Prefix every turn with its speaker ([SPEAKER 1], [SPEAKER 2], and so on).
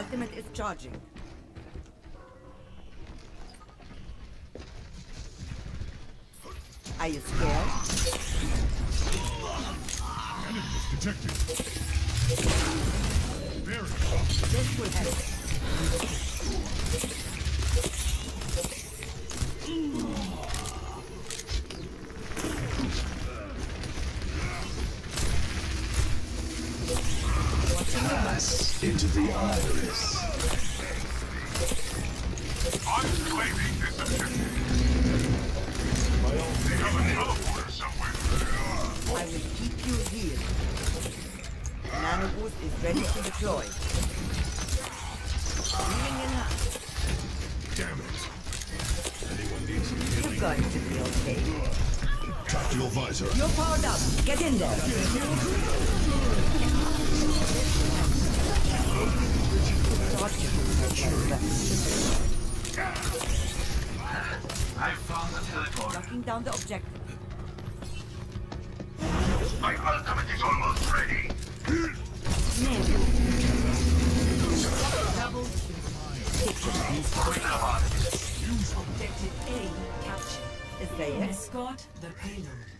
[SPEAKER 1] ultimate is charging. Are you scared?
[SPEAKER 2] Enemy is detected. Very
[SPEAKER 1] This will help.
[SPEAKER 3] Pass into the iris.
[SPEAKER 2] I'm claiming this objective. They have a teleporter somewhere.
[SPEAKER 1] I will keep you here. Nano is ready to deploy. Healing in hand.
[SPEAKER 2] Damn it. Anyone needs some
[SPEAKER 1] You're going to be okay.
[SPEAKER 2] Tactical visor.
[SPEAKER 1] You're powered up. Get in there.
[SPEAKER 3] I found the teleporter.
[SPEAKER 1] Knocking down the objective.
[SPEAKER 2] My ultimate is almost ready.
[SPEAKER 1] Double
[SPEAKER 4] Objective A captured.
[SPEAKER 1] is there yet?
[SPEAKER 4] Escort the payload.